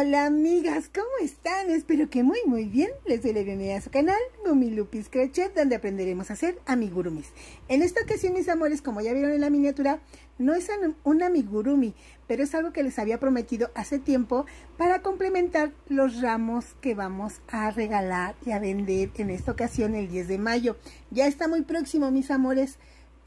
Hola amigas, ¿cómo están? Espero que muy muy bien. Les doy la bienvenida a su canal, Lupis Crochet, donde aprenderemos a hacer amigurumis. En esta ocasión, mis amores, como ya vieron en la miniatura, no es un amigurumi, pero es algo que les había prometido hace tiempo para complementar los ramos que vamos a regalar y a vender en esta ocasión el 10 de mayo. Ya está muy próximo, mis amores.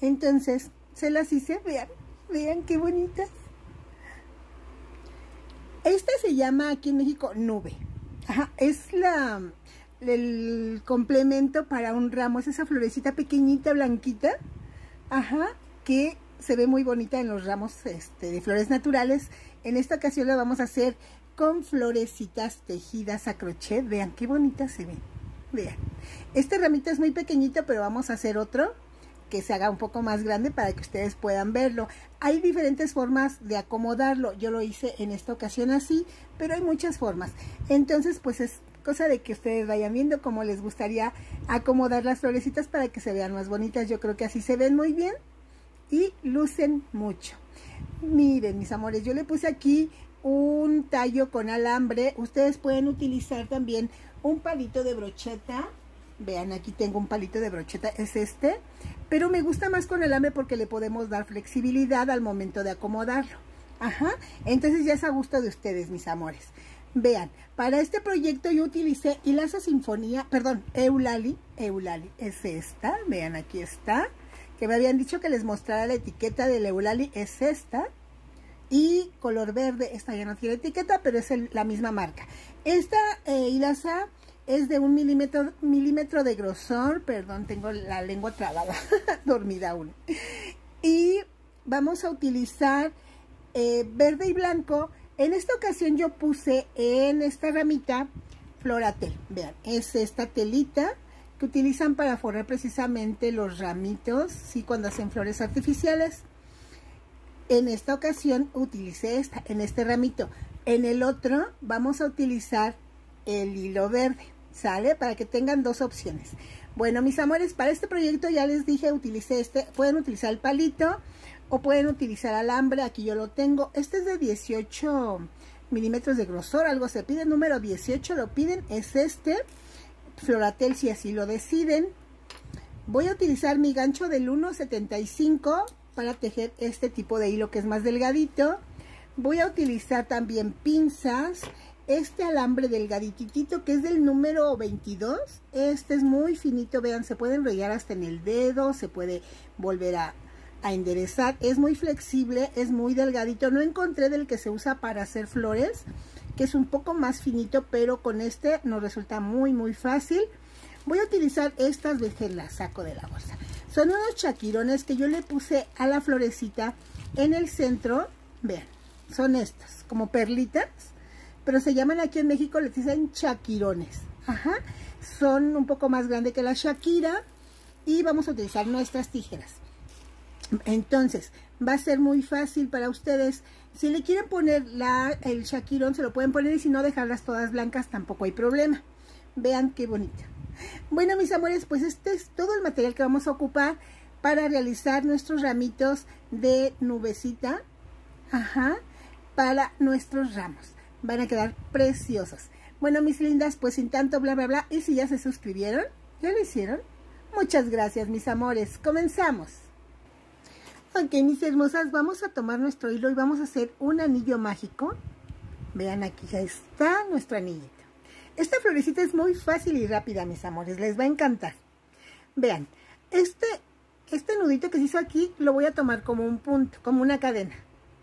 Entonces, se las hice, vean, vean qué bonitas. Esta se llama aquí en México nube. Ajá, es la el complemento para un ramo, es esa florecita pequeñita, blanquita, ajá, que se ve muy bonita en los ramos este, de flores naturales. En esta ocasión la vamos a hacer con florecitas tejidas a crochet. Vean qué bonita se ve. Vean. Este ramito es muy pequeñito, pero vamos a hacer otro que se haga un poco más grande para que ustedes puedan verlo. Hay diferentes formas de acomodarlo. Yo lo hice en esta ocasión así, pero hay muchas formas. Entonces, pues es cosa de que ustedes vayan viendo cómo les gustaría acomodar las florecitas para que se vean más bonitas. Yo creo que así se ven muy bien y lucen mucho. Miren, mis amores, yo le puse aquí un tallo con alambre. Ustedes pueden utilizar también un palito de brocheta Vean, aquí tengo un palito de brocheta, es este. Pero me gusta más con el alambre porque le podemos dar flexibilidad al momento de acomodarlo. Ajá, entonces ya es a gusto de ustedes, mis amores. Vean, para este proyecto yo utilicé Hilasa Sinfonía, perdón, Eulali, Eulali, es esta, vean, aquí está. Que me habían dicho que les mostrara la etiqueta del Eulali, es esta. Y color verde, esta ya no tiene etiqueta, pero es la misma marca. Esta eh, hilasa es de un milímetro, milímetro de grosor, perdón, tengo la lengua trabada, dormida aún. Y vamos a utilizar eh, verde y blanco. En esta ocasión yo puse en esta ramita floratel. Vean, es esta telita que utilizan para forrar precisamente los ramitos, ¿sí? cuando hacen flores artificiales. En esta ocasión utilicé esta, en este ramito. En el otro vamos a utilizar el hilo verde. ¿Sale? Para que tengan dos opciones. Bueno, mis amores, para este proyecto ya les dije, utilicé este, pueden utilizar el palito o pueden utilizar alambre, aquí yo lo tengo. Este es de 18 milímetros de grosor, algo se pide, número 18 lo piden, es este. Floratel si así lo deciden. Voy a utilizar mi gancho del 1.75 para tejer este tipo de hilo que es más delgadito. Voy a utilizar también pinzas este alambre delgaditito que es del número 22. Este es muy finito, vean, se puede enrollar hasta en el dedo, se puede volver a, a enderezar. Es muy flexible, es muy delgadito. No encontré del que se usa para hacer flores, que es un poco más finito, pero con este nos resulta muy, muy fácil. Voy a utilizar estas, veces las saco de la bolsa. Son unos chaquirones que yo le puse a la florecita en el centro. Vean, son estas, como perlitas pero se llaman aquí en México, les dicen chaquirones. Ajá, son un poco más grandes que la shakira y vamos a utilizar nuestras tijeras. Entonces, va a ser muy fácil para ustedes. Si le quieren poner la, el shakirón, se lo pueden poner y si no, dejarlas todas blancas, tampoco hay problema. Vean qué bonita. Bueno, mis amores, pues este es todo el material que vamos a ocupar para realizar nuestros ramitos de nubecita. Ajá, para nuestros ramos van a quedar preciosas. Bueno, mis lindas, pues sin tanto bla, bla, bla. Y si ya se suscribieron, ¿ya lo hicieron? Muchas gracias, mis amores. Comenzamos. Ok, mis hermosas, vamos a tomar nuestro hilo y vamos a hacer un anillo mágico. Vean, aquí ya está nuestro anillito. Esta florecita es muy fácil y rápida, mis amores. Les va a encantar. Vean, este, este nudito que se hizo aquí lo voy a tomar como un punto, como una cadena.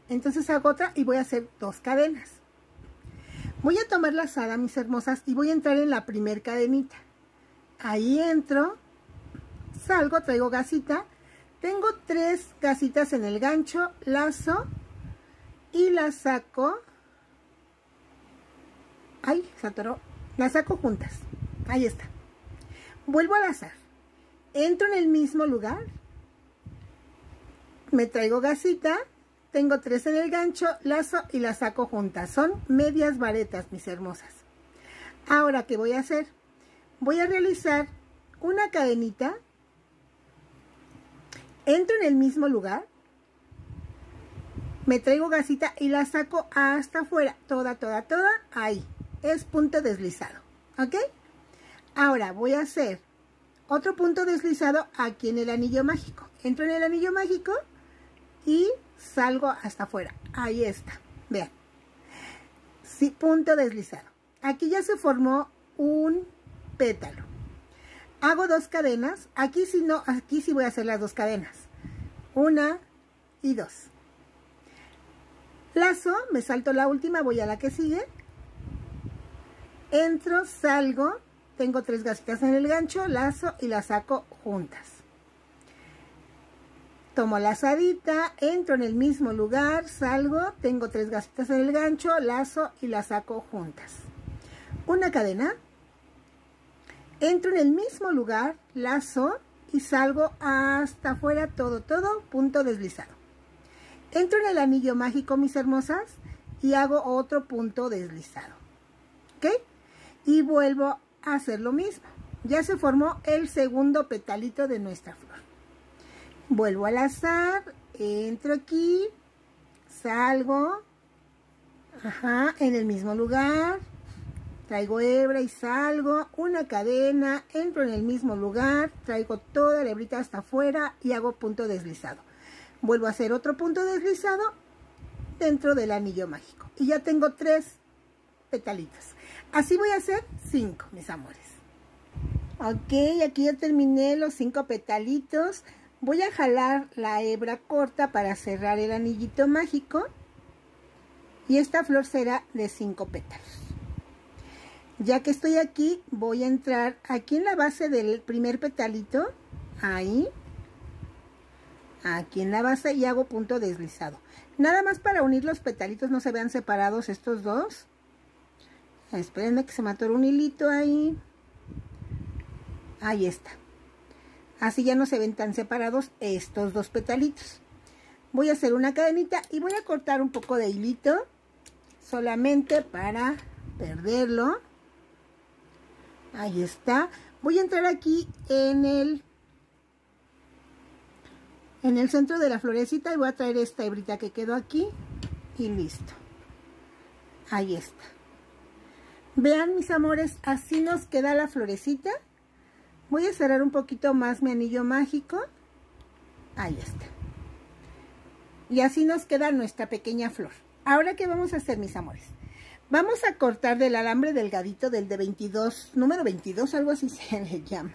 Entonces hago otra y voy a hacer dos cadenas. Voy a tomar la asada, mis hermosas, y voy a entrar en la primer cadenita. Ahí entro, salgo, traigo gasita. Tengo tres gasitas en el gancho, lazo y la saco. Ay, se atoró. La saco juntas. Ahí está. Vuelvo a lazar. Entro en el mismo lugar. Me traigo gasita tengo tres en el gancho, lazo y las saco juntas. Son medias varetas, mis hermosas. Ahora, ¿qué voy a hacer? Voy a realizar una cadenita. Entro en el mismo lugar. me traigo gasita y la saco hasta afuera, toda, toda, toda, ahí. Es punto deslizado, ¿ok? Ahora voy a hacer otro punto deslizado aquí en el anillo mágico. Entro en el anillo mágico y salgo hasta afuera. Ahí está, vean. Sí, punto deslizado. Aquí ya se formó un pétalo. Hago dos cadenas. Aquí sí no, aquí sí voy a hacer las dos cadenas. Una y dos. Lazo, me salto la última, voy a la que sigue. Entro, salgo, tengo tres gasitas en el gancho, lazo y las saco juntas. Tomo la asadita, entro en el mismo lugar, salgo, tengo tres gasitas en el gancho, lazo y las saco juntas. Una cadena, entro en el mismo lugar, lazo y salgo hasta afuera todo, todo, punto deslizado. Entro en el anillo mágico, mis hermosas, y hago otro punto deslizado. ¿Ok? Y vuelvo a hacer lo mismo. Ya se formó el segundo petalito de nuestra flor. Vuelvo al azar, entro aquí, salgo, ajá, en el mismo lugar, traigo hebra y salgo, una cadena, entro en el mismo lugar, traigo toda la hebrita hasta afuera y hago punto deslizado. Vuelvo a hacer otro punto deslizado dentro del anillo mágico. Y ya tengo tres petalitos. Así voy a hacer cinco, mis amores. Ok, aquí ya terminé los cinco petalitos. Voy a jalar la hebra corta para cerrar el anillito mágico. Y esta flor será de cinco pétalos. Ya que estoy aquí, voy a entrar aquí en la base del primer petalito, ahí, aquí en la base y hago punto deslizado. Nada más para unir los petalitos, no se vean separados estos dos. Espérenme que se me atoró un hilito ahí. Ahí está. Así ya no se ven tan separados estos dos petalitos. Voy a hacer una cadenita y voy a cortar un poco de hilito solamente para perderlo. Ahí está. Voy a entrar aquí en el en el centro de la florecita y voy a traer esta hebrita que quedó aquí y listo. Ahí está. Vean mis amores, así nos queda la florecita. Voy a cerrar un poquito más mi anillo mágico. Ahí está. Y así nos queda nuestra pequeña flor. Ahora, ¿qué vamos a hacer, mis amores? Vamos a cortar del alambre delgadito del de 22, número 22, algo así se le llama.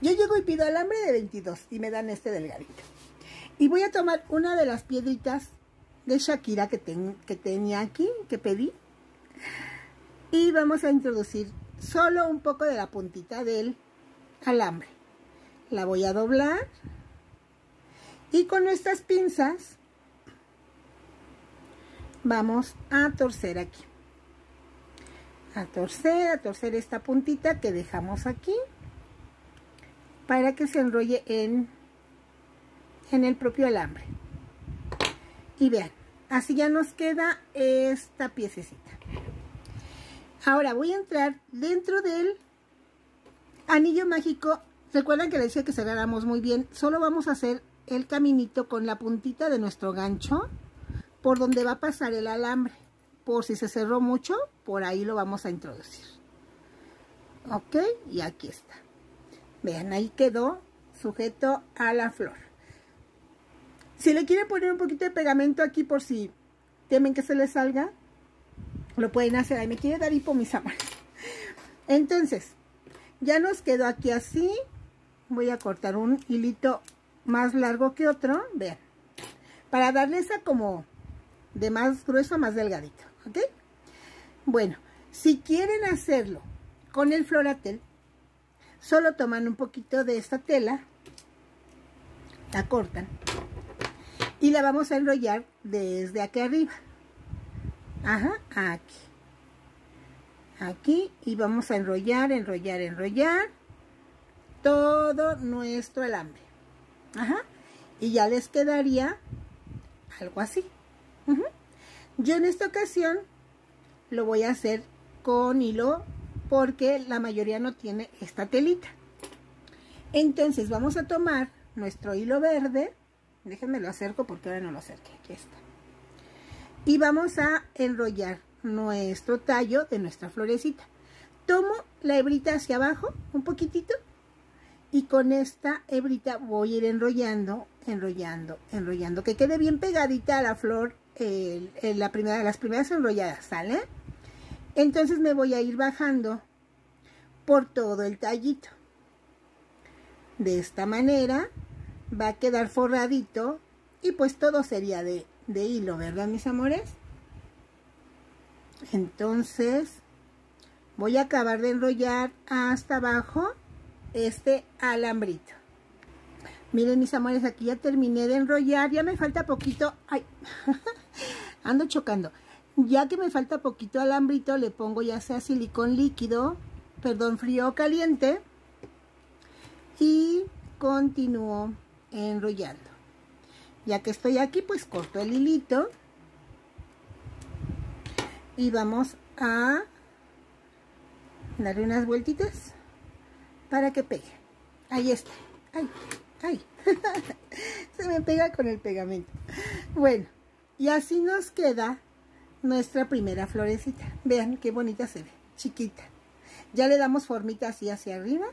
Yo llego y pido alambre de 22 y me dan este delgadito. Y voy a tomar una de las piedritas de Shakira que, que tenía aquí, que pedí. Y vamos a introducir solo un poco de la puntita del alambre. La voy a doblar. Y con nuestras pinzas vamos a torcer aquí a torcer, a torcer esta puntita que dejamos aquí para que se enrolle en, en el propio alambre. Y vean, así ya nos queda esta piececita. Ahora voy a entrar dentro del anillo mágico. Recuerden que les decía que cerráramos muy bien. Solo vamos a hacer el caminito con la puntita de nuestro gancho por donde va a pasar el alambre por si se cerró mucho, por ahí lo vamos a introducir. Ok, y aquí está. Vean, ahí quedó sujeto a la flor. Si le quieren poner un poquito de pegamento aquí por si temen que se les salga, lo pueden hacer. Ahí me quiere dar hipo, mis amores. Entonces, ya nos quedó aquí así. Voy a cortar un hilito más largo que otro. Vean. Para darle esa como de más grueso a más delgadito. ¿ok? Bueno, si quieren hacerlo con el floratel, solo toman un poquito de esta tela, la cortan y la vamos a enrollar desde aquí arriba. Ajá, aquí. Aquí y vamos a enrollar, enrollar, enrollar todo nuestro alambre. Ajá. Y ya les quedaría algo así. Yo en esta ocasión lo voy a hacer con hilo porque la mayoría no tiene esta telita. Entonces vamos a tomar nuestro hilo verde. Déjenme lo acerco porque ahora no lo acerqué. Aquí está. Y vamos a enrollar nuestro tallo de nuestra florecita. Tomo la hebrita hacia abajo, un poquitito, y con esta hebrita voy a ir enrollando, enrollando, enrollando, que quede bien pegadita a la flor en la primera, las primeras enrolladas, ¿sale? Entonces me voy a ir bajando por todo el tallito. De esta manera va a quedar forradito y pues todo sería de, de hilo, ¿verdad mis amores? Entonces voy a acabar de enrollar hasta abajo este alambrito. Miren mis amores, aquí ya terminé de enrollar, ya me falta poquito, ay, ando chocando. Ya que me falta poquito alambrito, le pongo ya sea silicón líquido, perdón, frío o caliente. Y continúo enrollando. Ya que estoy aquí, pues corto el hilito. Y vamos a darle unas vueltitas para que pegue. Ahí está. Ay, ay. Se me pega con el pegamento. Bueno, y así nos queda nuestra primera florecita. Vean qué bonita se ve, chiquita. Ya le damos formita así hacia arriba,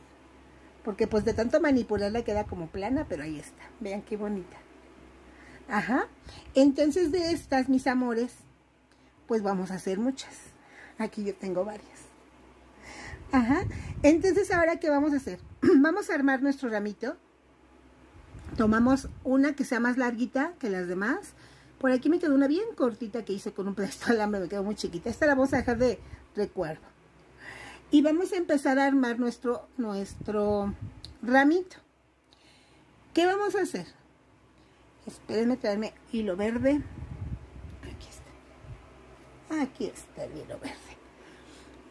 porque pues de tanto manipularla queda como plana, pero ahí está. Vean qué bonita. Ajá. Entonces de estas, mis amores, pues vamos a hacer muchas. Aquí yo tengo varias. Ajá. Entonces, ¿ahora qué vamos a hacer? vamos a armar nuestro ramito. Tomamos una que sea más larguita que las demás. Por aquí me quedó una bien cortita que hice con un pedazo de alambre, me quedó muy chiquita. Esta la vamos a dejar de recuerdo. Y vamos a empezar a armar nuestro, nuestro ramito. ¿Qué vamos a hacer? Espérenme traerme hilo verde. Aquí está. El hilo verde.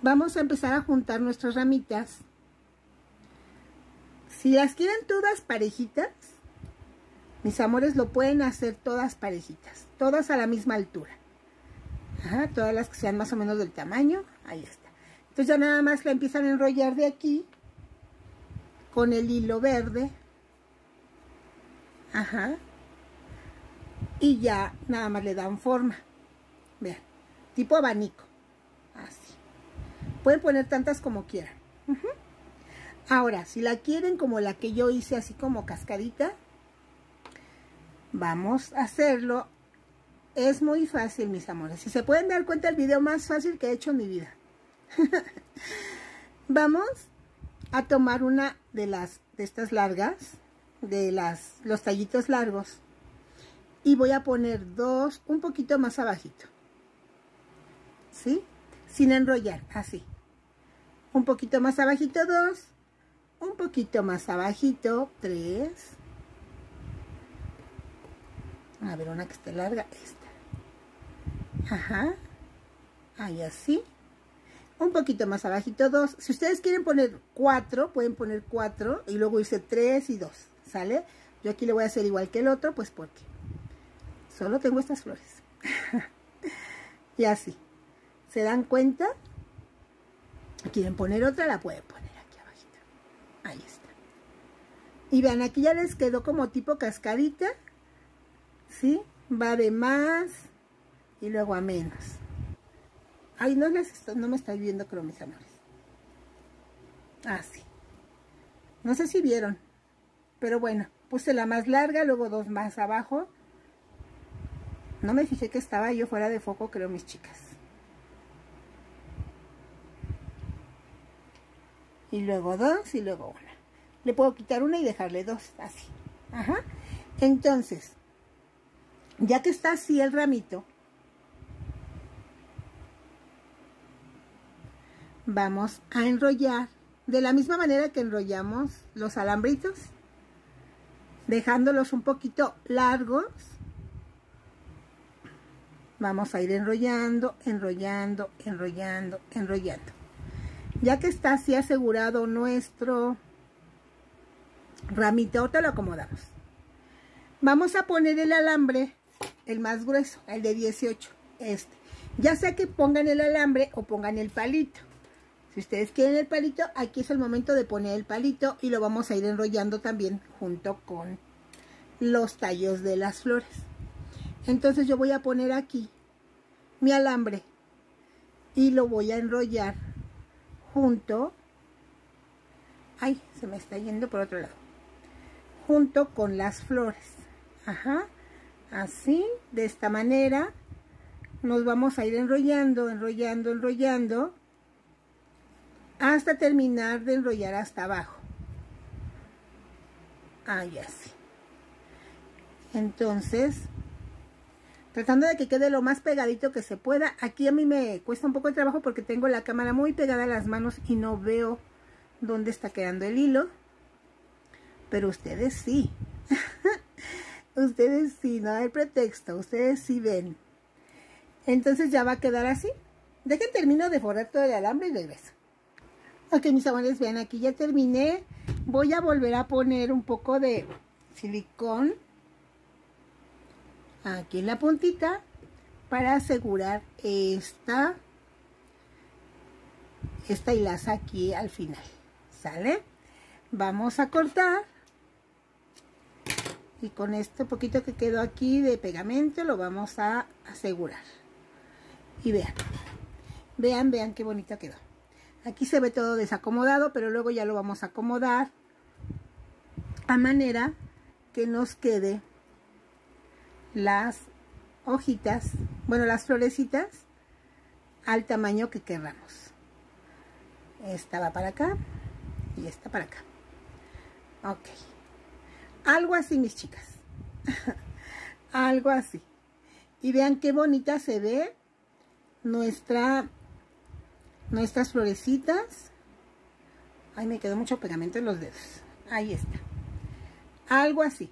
Vamos a empezar a juntar nuestras ramitas. Si las quieren todas parejitas, mis amores lo pueden hacer todas parejitas, todas a la misma altura. Ajá, todas las que sean más o menos del tamaño, ahí está. Entonces ya nada más la empiezan a enrollar de aquí con el hilo verde. Ajá. Y ya nada más le dan forma. Tipo abanico. Así. Pueden poner tantas como quieran. Ahora, si la quieren como la que yo hice, así como cascadita, vamos a hacerlo. Es muy fácil, mis amores. Si se pueden dar cuenta, el video más fácil que he hecho en mi vida. vamos a tomar una de las de estas largas, de las los tallitos largos, y voy a poner dos un poquito más abajito. ¿Sí? Sin enrollar, así un poquito más abajito 2, un poquito más abajito 3, a ver una que esté larga, esta, ajá, ahí así, un poquito más abajito 2, si ustedes quieren poner 4, pueden poner 4 y luego hice 3 y 2, ¿sale? Yo aquí le voy a hacer igual que el otro, pues porque solo tengo estas flores. y así. ¿Se dan cuenta? quieren poner otra, la pueden poner aquí abajito. Ahí está. Y vean, aquí ya les quedó como tipo cascadita. ¿Sí? Va de más y luego a menos. Ay, no, les no me estoy viendo, creo, mis amores. Así. No sé si vieron. Pero bueno, puse la más larga, luego dos más abajo. No me fijé que estaba yo fuera de foco, creo, mis chicas. Y luego dos y luego una. Le puedo quitar una y dejarle dos, así. Ajá. Entonces, ya que está así el ramito, vamos a enrollar de la misma manera que enrollamos los alambritos, dejándolos un poquito largos. Vamos a ir enrollando, enrollando, enrollando, enrollando. Ya que está así asegurado nuestro ramito, te lo acomodamos. Vamos a poner el alambre, el más grueso, el de 18, este. Ya sea que pongan el alambre o pongan el palito. Si ustedes quieren el palito, aquí es el momento de poner el palito y lo vamos a ir enrollando también junto con los tallos de las flores. Entonces yo voy a poner aquí mi alambre y lo voy a enrollar junto, ay, se me está yendo por otro lado, junto con las flores, ajá, así, de esta manera, nos vamos a ir enrollando, enrollando, enrollando, hasta terminar de enrollar hasta abajo. Ahí así. Entonces, tratando de que quede lo más pegadito que se pueda. Aquí a mí me cuesta un poco de trabajo porque tengo la cámara muy pegada a las manos y no veo dónde está quedando el hilo. Pero ustedes sí. ustedes sí, no hay pretexto. Ustedes sí ven. Entonces ya va a quedar así. Dejen termino de forrar todo el alambre y regreso. Ok, mis amores, vean, aquí ya terminé. Voy a volver a poner un poco de silicón aquí en la puntita para asegurar esta esta hilaza aquí al final sale vamos a cortar y con este poquito que quedó aquí de pegamento lo vamos a asegurar. Y vean vean vean qué bonito quedó. Aquí se ve todo desacomodado pero luego ya lo vamos a acomodar a manera que nos quede las hojitas, bueno, las florecitas al tamaño que queramos. Esta va para acá y esta para acá. Ok. Algo así, mis chicas. Algo así. Y vean qué bonita se ve nuestra, nuestras florecitas. Ay, me quedó mucho pegamento en los dedos. Ahí está. Algo así.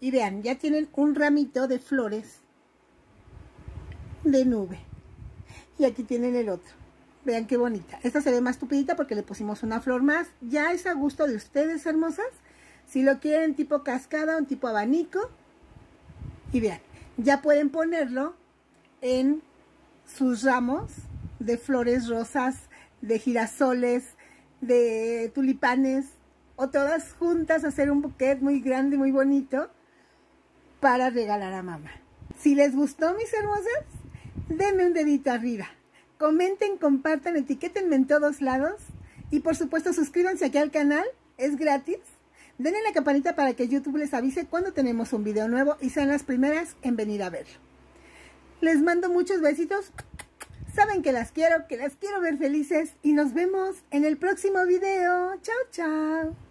Y vean, ya tienen un ramito de flores de nube. Y aquí tienen el otro. Vean qué bonita. Esta se ve más tupidita porque le pusimos una flor más. Ya es a gusto de ustedes, hermosas. Si lo quieren tipo cascada o tipo abanico. Y vean, ya pueden ponerlo en sus ramos de flores rosas, de girasoles, de tulipanes. O todas juntas hacer un bouquet muy grande, muy bonito para regalar a mamá. Si les gustó, mis hermosas, denme un dedito arriba. Comenten, compartan, etiquétenme en todos lados. Y por supuesto, suscríbanse aquí al canal, es gratis. Denle la campanita para que YouTube les avise cuando tenemos un video nuevo y sean las primeras en venir a verlo. Les mando muchos besitos. Saben que las quiero, que las quiero ver felices y nos vemos en el próximo video. Chao, chao.